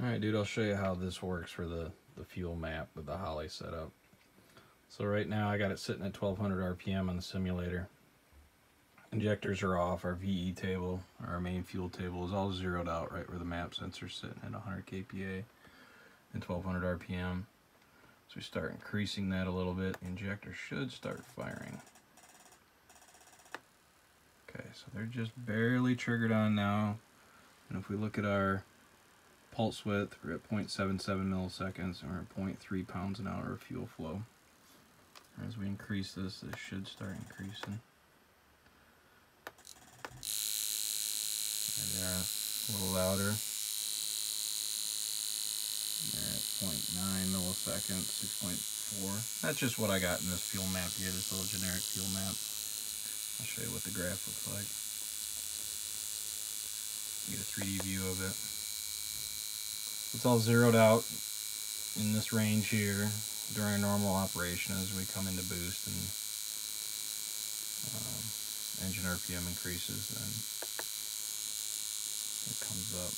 Alright dude, I'll show you how this works for the, the fuel map with the Holley setup. So right now I got it sitting at 1200 RPM on the simulator. Injectors are off, our VE table, our main fuel table is all zeroed out right where the map sensor's sitting at 100 kPa and 1200 RPM. So we start increasing that a little bit, the injector should start firing. Okay, so they're just barely triggered on now. And if we look at our pulse width, we're at 0.77 milliseconds and we're at 0.3 pounds an hour of fuel flow. As we increase this, this should start increasing. There a little louder. At 0.9 milliseconds, 6.4. That's just what I got in this fuel map here, this little generic fuel map. I'll show you what the graph looks like. Get a 3D view of it. It's all zeroed out in this range here during normal operation as we come into boost and um, engine RPM increases and it comes up.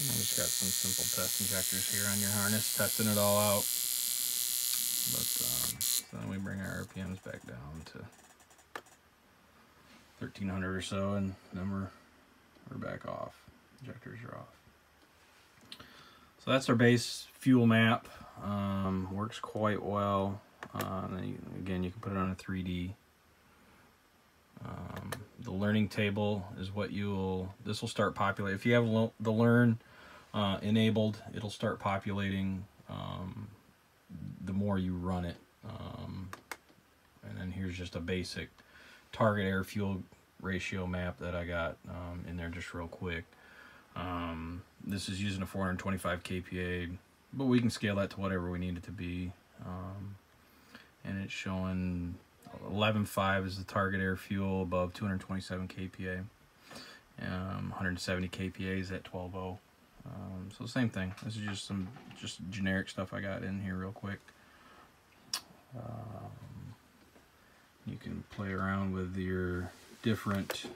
I just got some simple test injectors here on your harness, testing it all out. But um, so then we bring our RPMs back down to 1300 or so, and then we're we're back off. Injectors are off. So that's our base fuel map. Um, works quite well. Uh, you, again, you can put it on a 3D. Um, the learning table is what you'll. This will start populating. If you have the learn uh, enabled, it'll start populating um, the more you run it. Um, and then here's just a basic target air fuel ratio map that I got um, in there just real quick. Um, this is using a 425 kPa, but we can scale that to whatever we need it to be. Um, and it's showing 11.5 is the target air fuel above 227 kPa. Um, 170 kPa is at 12.0. Um, so same thing. This is just some just generic stuff I got in here real quick. Um, you can play around with your different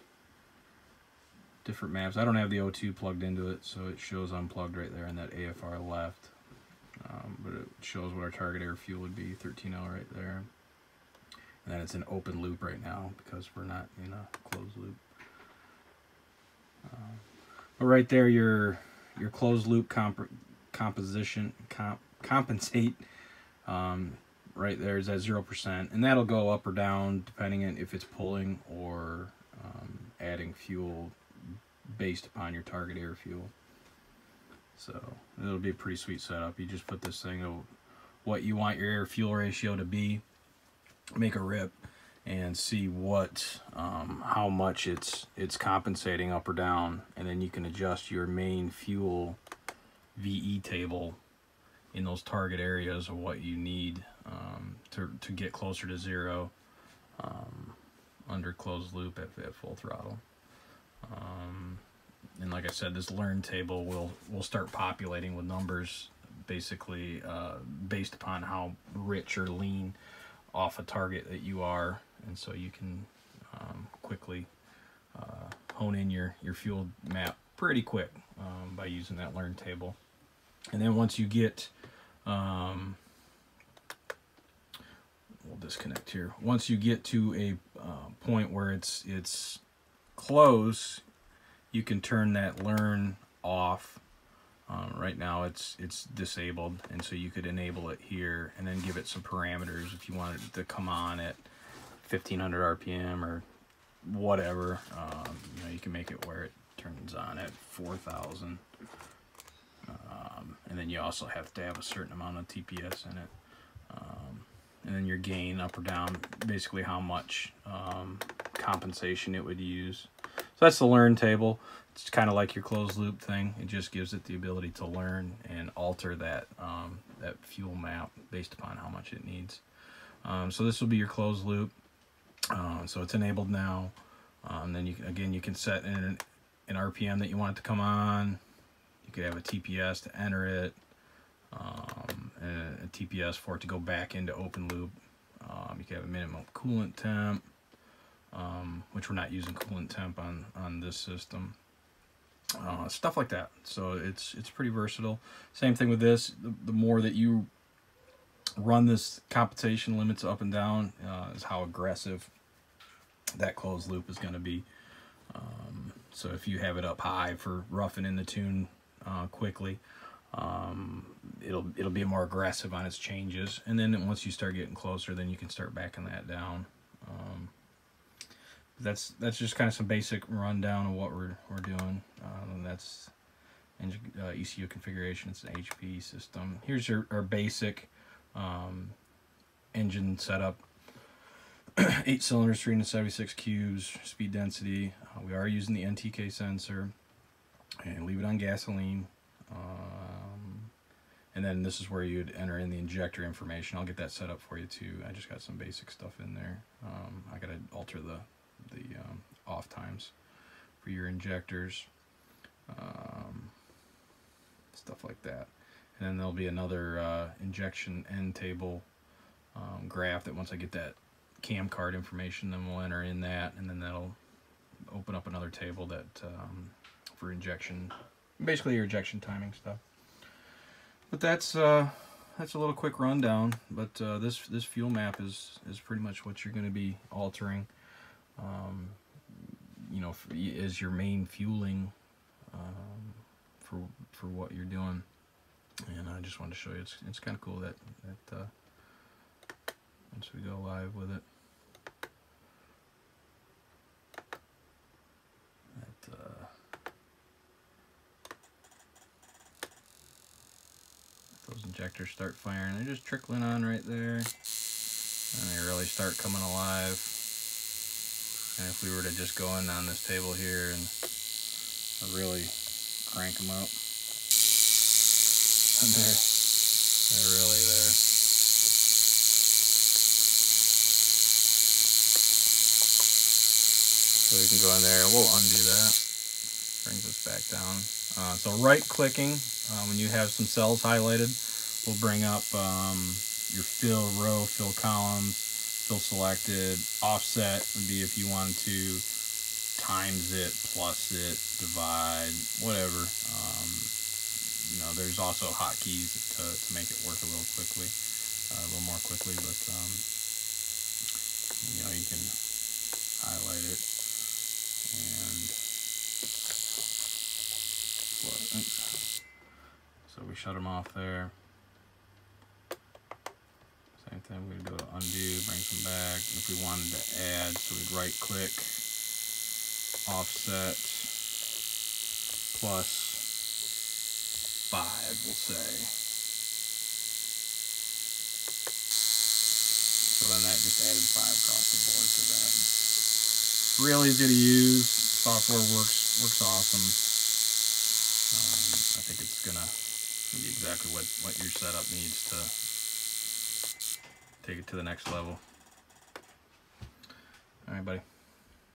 different maps. I don't have the O2 plugged into it, so it shows unplugged right there in that AFR left. Um, but it shows what our target air fuel would be, 13L right there. And then it's an open loop right now because we're not in a closed loop. Um, but right there, your your closed loop comp composition comp compensate um, right there is at zero percent, and that'll go up or down depending on if it's pulling or um, adding fuel based upon your target air fuel. So it'll be a pretty sweet setup. You just put this thing what you want your air fuel ratio to be, make a rip, and see what um, how much it's it's compensating up or down and then you can adjust your main fuel VE table in those target areas of what you need um, to, to get closer to zero um, under closed loop at, at full throttle. Um, and like I said this learn table will will start populating with numbers basically uh, based upon how rich or lean off a target that you are and so you can um, quickly uh, hone in your, your fuel map pretty quick um, by using that learn table. And then once you get, um, we'll disconnect here. Once you get to a uh, point where it's it's close, you can turn that learn off. Um, right now it's it's disabled, and so you could enable it here and then give it some parameters if you wanted to come on at 1500 RPM or whatever. Um, you know, you can make it where it turns on at 4000. Um, and then you also have to have a certain amount of TPS in it. Um, and then your gain up or down, basically how much um, compensation it would use. So that's the learn table. It's kind of like your closed loop thing. It just gives it the ability to learn and alter that um, that fuel map based upon how much it needs. Um, so this will be your closed loop. Uh, so it's enabled now. Um, then you can, again you can set in an, an, RPM that you want it to come on. You could have a TPS to enter it, um, a, a TPS for it to go back into open loop. Um, you can have a minimum coolant temp, um, which we're not using coolant temp on on this system. Uh, stuff like that. So it's it's pretty versatile. Same thing with this. The, the more that you run this compensation limits up and down uh, is how aggressive that closed loop is going to be. Um, so if you have it up high for roughing in the tune uh, quickly, um, it'll it'll be more aggressive on its changes. And then once you start getting closer, then you can start backing that down. That's that's just kind of some basic rundown of what we're we're doing. Um, that's uh, ECU configuration. It's an HP system. Here's your our basic um, engine setup. Eight cylinders, 376 cubes, speed density. Uh, we are using the NTK sensor and leave it on gasoline. Um, and then this is where you'd enter in the injector information. I'll get that set up for you too. I just got some basic stuff in there. Um, I got to alter the the um, off times for your injectors, um, stuff like that. And then there'll be another uh, injection end table um, graph that once I get that cam card information, then we'll enter in that, and then that'll open up another table that um, for injection, basically your injection timing stuff. But that's uh, that's a little quick rundown. But uh, this this fuel map is is pretty much what you're going to be altering um, you know, as your main fueling um, for for what you're doing. And I just wanted to show you, it's, it's kind of cool that, that uh, once we go live with it, that uh, those injectors start firing. They're just trickling on right there. And they really start coming alive. And if we were to just go in on this table here and really crank them up, and they're, they're really there. So we can go in there, we'll undo that. Brings us back down. Uh, so right clicking, uh, when you have some cells highlighted, will bring up um, your fill row, fill columns, fill selected. Offset would be if you wanted to times it, plus it, divide, whatever. Um, you know, there's also hotkeys to, to make it work a little quickly, uh, a little more quickly, but um, you know, you can highlight it and so we shut them off there. Same thing, we'd go to undo, bring some back. If we wanted to add, so we'd right click, offset, plus five, we'll say. So then that just added five across the board to that. Real easy to use, software works works awesome. Um, I think it's gonna, gonna be exactly what, what your setup needs to take it to the next level. All right, buddy.